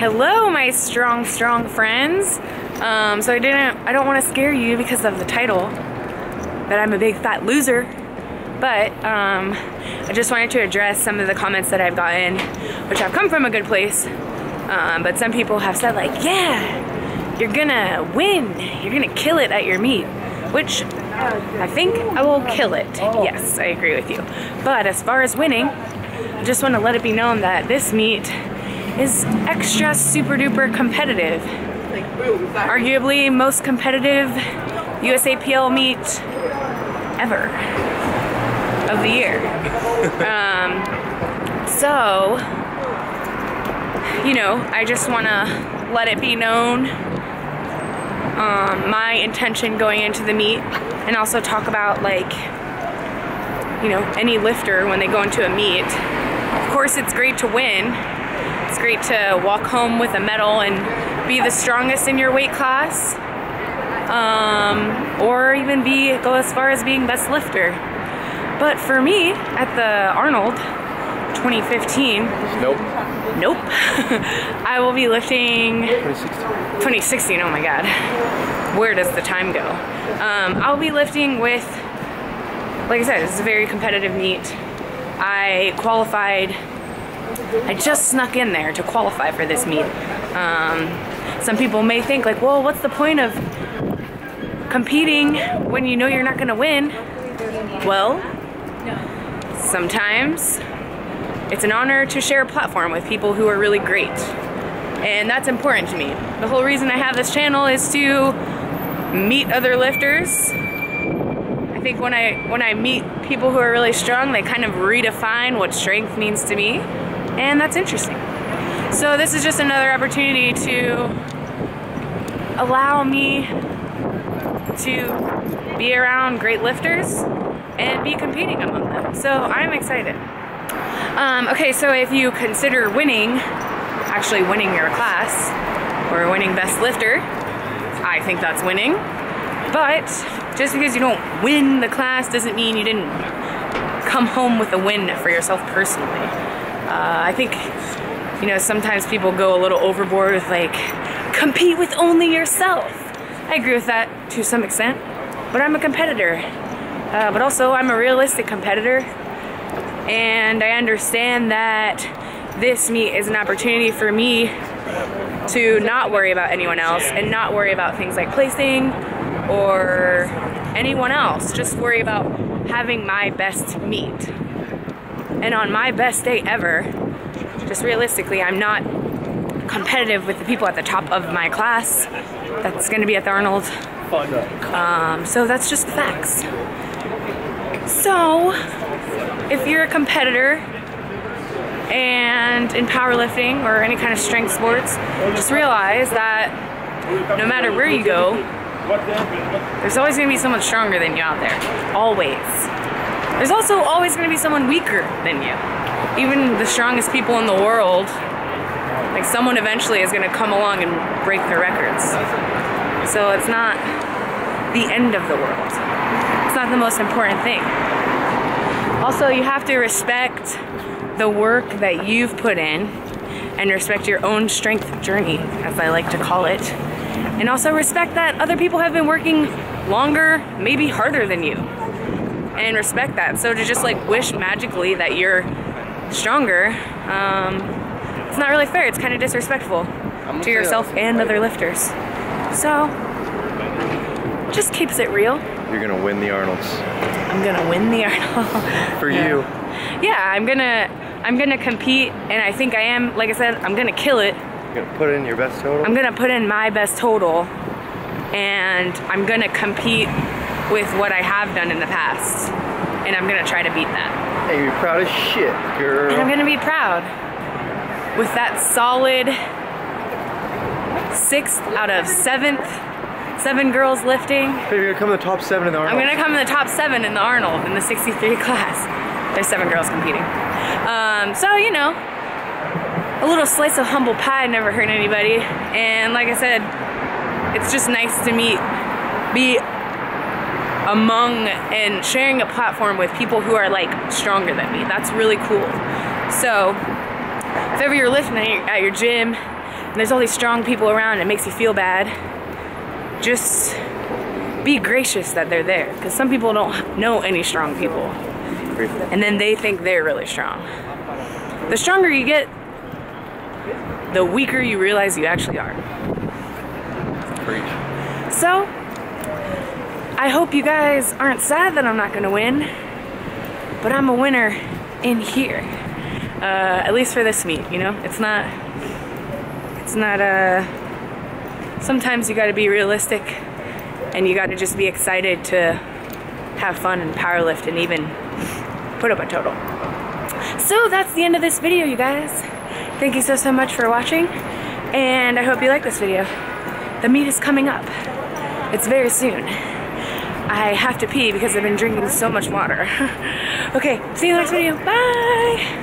Hello, my strong, strong friends. Um, so I didn't, I don't want to scare you because of the title that I'm a big fat loser, but um, I just wanted to address some of the comments that I've gotten, which have come from a good place. Um, but some people have said like, yeah, you're gonna win, you're gonna kill it at your meet, which I think I will kill it. Yes, I agree with you. But as far as winning, I just want to let it be known that this meet is extra super duper competitive. Arguably most competitive USAPL meet ever of the year. um, so, you know, I just want to let it be known um, my intention going into the meet and also talk about like, you know, any lifter when they go into a meet. Of course, it's great to win it's great to walk home with a medal and be the strongest in your weight class. Um, or even be go as far as being best lifter. But for me, at the Arnold 2015, nope. Nope. I will be lifting 2016. 2016. Oh my god. Where does the time go? Um, I'll be lifting with, like I said, it's a very competitive meet. I qualified I just snuck in there to qualify for this meet. Um, some people may think like, well, what's the point of competing when you know you're not gonna win? Well, sometimes it's an honor to share a platform with people who are really great. And that's important to me. The whole reason I have this channel is to meet other lifters. I think when I when I meet people who are really strong, they kind of redefine what strength means to me and that's interesting. So this is just another opportunity to allow me to be around great lifters and be competing among them. So I'm excited. Um, okay, so if you consider winning, actually winning your class, or winning best lifter, I think that's winning. But just because you don't win the class doesn't mean you didn't come home with a win for yourself personally. Uh, I think, you know, sometimes people go a little overboard with like, compete with only yourself. I agree with that to some extent, but I'm a competitor. Uh, but also, I'm a realistic competitor, and I understand that this meet is an opportunity for me to not worry about anyone else and not worry about things like placing or anyone else. Just worry about having my best meet. And on my best day ever, just realistically, I'm not competitive with the people at the top of my class that's going to be at the Arnold. Um, so that's just the facts. So, if you're a competitor and in powerlifting or any kind of strength sports, just realize that no matter where you go, there's always going to be someone stronger than you out there. Always. There's also always going to be someone weaker than you. Even the strongest people in the world, like someone eventually is going to come along and break their records. So it's not the end of the world. It's not the most important thing. Also, you have to respect the work that you've put in and respect your own strength journey, as I like to call it. And also respect that other people have been working longer, maybe harder than you and respect that. So to just like wish magically that you're stronger, um, it's not really fair. It's kind of disrespectful to yourself and other lifters. So just keeps it real. You're gonna win the Arnolds. I'm gonna win the Arnold. For you. Yeah, I'm gonna I'm gonna compete and I think I am, like I said, I'm gonna kill it. You're gonna put in your best total? I'm gonna put in my best total and I'm gonna compete with what I have done in the past. And I'm gonna try to beat that. Hey, you're proud as shit, girl. And I'm gonna be proud with that solid sixth out of seventh, seven girls lifting. Hey, you're gonna come in the top seven in the Arnold. I'm gonna come in the top seven in the Arnold in the 63 class. There's seven girls competing. Um, so, you know, a little slice of humble pie never hurt anybody. And like I said, it's just nice to meet, be among and sharing a platform with people who are like stronger than me. That's really cool. So if ever you're lifting at your gym and there's all these strong people around and it makes you feel bad, just be gracious that they're there because some people don't know any strong people and then they think they're really strong. The stronger you get, the weaker you realize you actually are. Preach. So, I hope you guys aren't sad that I'm not gonna win, but I'm a winner in here. Uh, at least for this meet, you know? It's not, it's not, uh, sometimes you gotta be realistic and you gotta just be excited to have fun and powerlift and even put up a total. So that's the end of this video, you guys. Thank you so, so much for watching, and I hope you like this video. The meet is coming up. It's very soon. I have to pee because I've been drinking so much water. okay, see you in the next video. Bye!